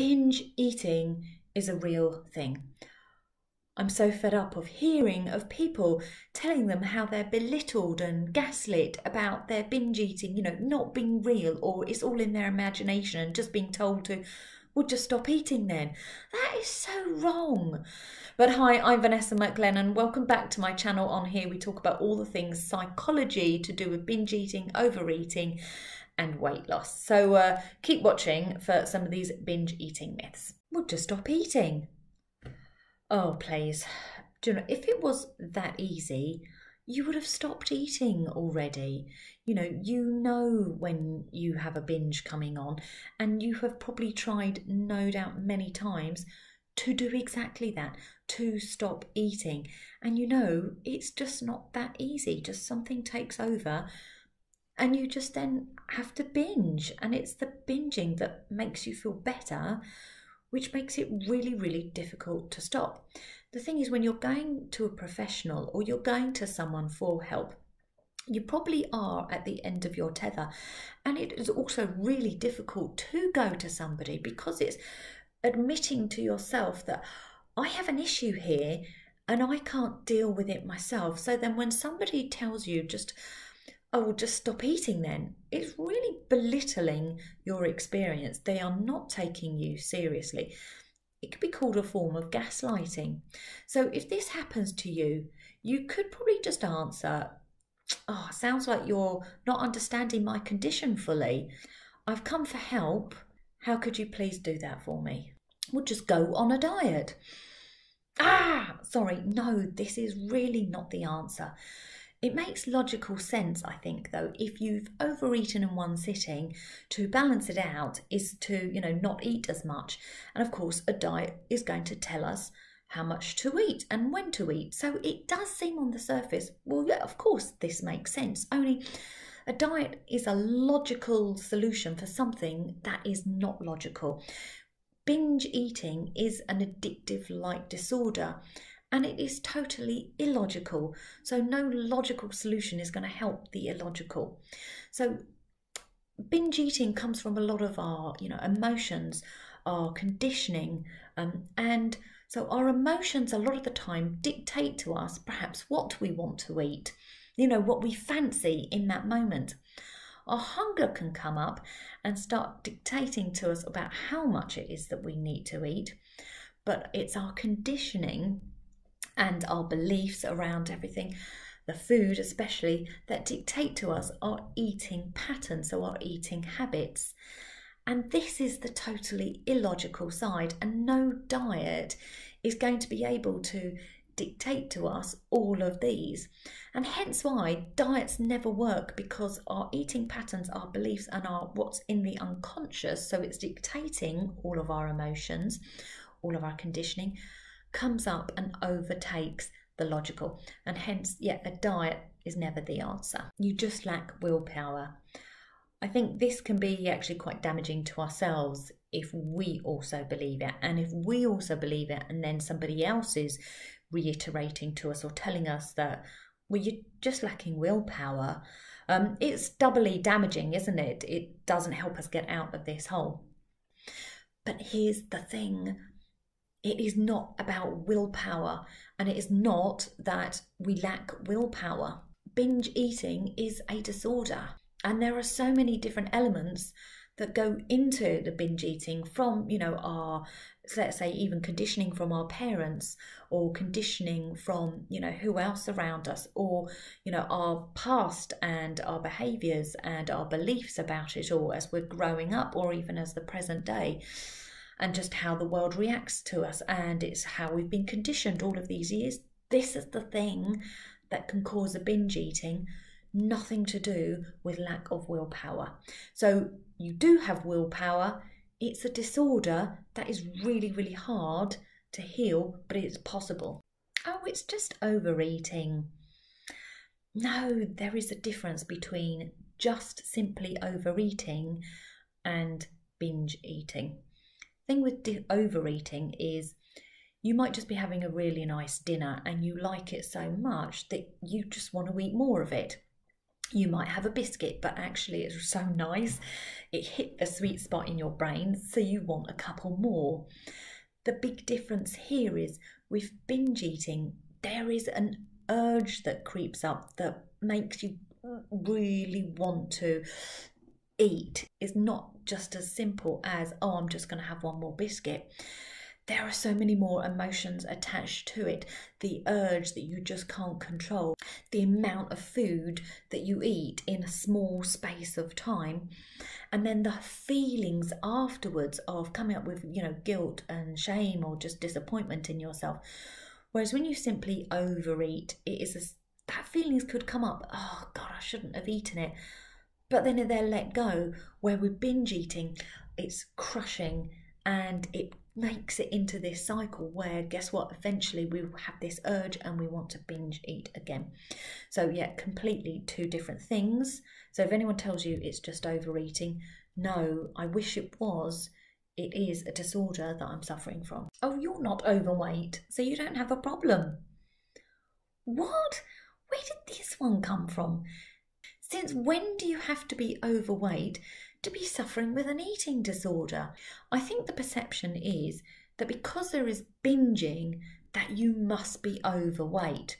binge eating is a real thing. I'm so fed up of hearing of people telling them how they're belittled and gaslit about their binge eating, you know, not being real or it's all in their imagination and just being told to, well, just stop eating then. That is so wrong. But hi, I'm Vanessa McLennan. Welcome back to my channel. On here, we talk about all the things psychology to do with binge eating, overeating, and weight loss. So uh, keep watching for some of these binge eating myths. Well, just stop eating. Oh, please. Do you know, if it was that easy, you would have stopped eating already. You know, you know when you have a binge coming on, and you have probably tried, no doubt, many times to do exactly that, to stop eating. And you know, it's just not that easy. Just something takes over, and you just then have to binge. And it's the binging that makes you feel better which makes it really, really difficult to stop. The thing is, when you're going to a professional or you're going to someone for help, you probably are at the end of your tether. And it is also really difficult to go to somebody because it's admitting to yourself that I have an issue here and I can't deal with it myself. So then when somebody tells you just, oh, just stop eating then. It's really belittling your experience. They are not taking you seriously. It could be called a form of gaslighting. So if this happens to you, you could probably just answer, oh, sounds like you're not understanding my condition fully. I've come for help. How could you please do that for me? We'll just go on a diet. Ah, sorry, no, this is really not the answer. It makes logical sense, I think, though, if you've overeaten in one sitting, to balance it out is to, you know, not eat as much. And of course, a diet is going to tell us how much to eat and when to eat. So it does seem on the surface, well, yeah, of course, this makes sense. Only a diet is a logical solution for something that is not logical. Binge eating is an addictive like disorder and it is totally illogical. So, no logical solution is going to help the illogical. So, binge eating comes from a lot of our, you know, emotions, our conditioning, um, and so our emotions a lot of the time dictate to us perhaps what we want to eat, you know, what we fancy in that moment. Our hunger can come up and start dictating to us about how much it is that we need to eat, but it's our conditioning and our beliefs around everything, the food especially, that dictate to us our eating patterns, so our eating habits. And this is the totally illogical side, and no diet is going to be able to dictate to us all of these. And hence why diets never work because our eating patterns, our beliefs, and our what's in the unconscious, so it's dictating all of our emotions, all of our conditioning, comes up and overtakes the logical. And hence, yeah, a diet is never the answer. You just lack willpower. I think this can be actually quite damaging to ourselves if we also believe it. And if we also believe it, and then somebody else is reiterating to us or telling us that, well, you're just lacking willpower, um, it's doubly damaging, isn't it? It doesn't help us get out of this hole. But here's the thing it is not about willpower, and it is not that we lack willpower. Binge eating is a disorder, and there are so many different elements that go into the binge eating from, you know, our, let's say, even conditioning from our parents or conditioning from, you know, who else around us or, you know, our past and our behaviors and our beliefs about it all as we're growing up or even as the present day and just how the world reacts to us. And it's how we've been conditioned all of these years. This is the thing that can cause a binge eating, nothing to do with lack of willpower. So you do have willpower. It's a disorder that is really, really hard to heal, but it's possible. Oh, it's just overeating. No, there is a difference between just simply overeating and binge eating thing with overeating is you might just be having a really nice dinner and you like it so much that you just want to eat more of it. You might have a biscuit, but actually it's so nice. It hit the sweet spot in your brain, so you want a couple more. The big difference here is with binge eating, there is an urge that creeps up that makes you really want to eat. is not just as simple as, oh, I'm just going to have one more biscuit there are so many more emotions attached to it. The urge that you just can't control, the amount of food that you eat in a small space of time, and then the feelings afterwards of coming up with, you know, guilt and shame or just disappointment in yourself. Whereas when you simply overeat, it is a, that feelings could come up. Oh God, I shouldn't have eaten it. But then they're let go. Where with binge eating, it's crushing and it makes it into this cycle where guess what? Eventually we have this urge and we want to binge eat again. So yeah completely two different things. So if anyone tells you it's just overeating no i wish it was. It is a disorder that i'm suffering from. Oh you're not overweight so you don't have a problem. What? Where did this one come from since when do you have to be overweight to be suffering with an eating disorder. I think the perception is that because there is binging, that you must be overweight.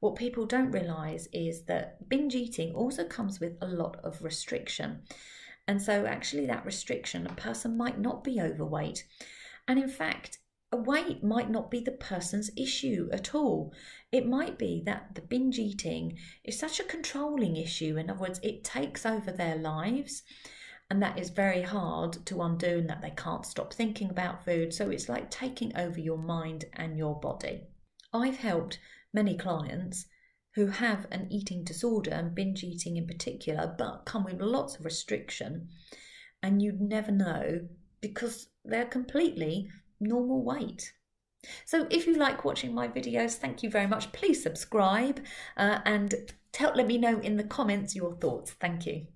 What people don't realize is that binge eating also comes with a lot of restriction. And so, actually, that restriction, a person might not be overweight. And in fact, weight might not be the person's issue at all. It might be that the binge eating is such a controlling issue. In other words, it takes over their lives and that is very hard to undo and that they can't stop thinking about food so it's like taking over your mind and your body i've helped many clients who have an eating disorder and binge eating in particular but come with lots of restriction and you'd never know because they're completely normal weight. So if you like watching my videos thank you very much. Please subscribe uh, and tell let me know in the comments your thoughts. Thank you